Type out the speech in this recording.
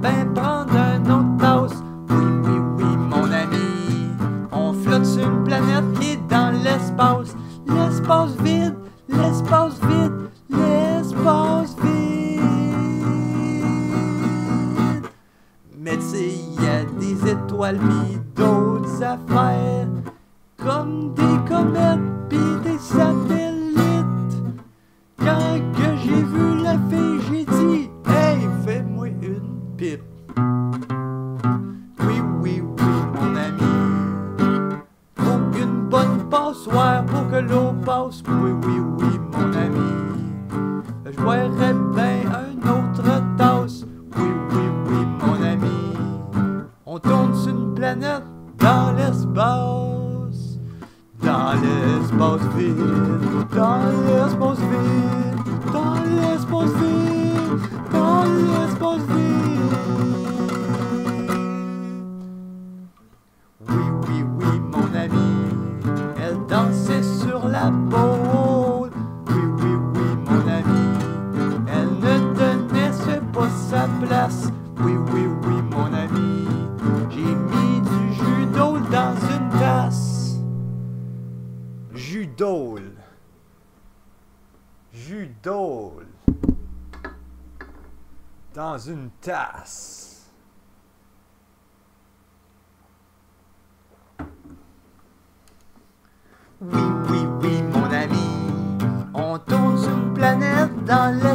ben prendre un autre tasse. Oui, oui, oui, mon ami, on flotte sur une planète qui est dans l'espace. L'espace vide, l'espace vide, l'espace vide. Mais tu y a des étoiles pis d'autres affaires, comme des comètes pis des satellites. Quand l'eau passe. Oui, oui, oui, mon ami. Je boirais bien un autre tasse. Oui, oui, oui, mon ami. On tourne sur une planète dans l'espace. Dans l'espace vide, dans l'espace vide, Oui, oui, oui, mon ami, elle ne tenait pas sa place. Oui, oui, oui, mon ami, j'ai mis du jus d'eau dans une tasse. Jus d'eau. Jus d'eau. Dans une tasse. Dale.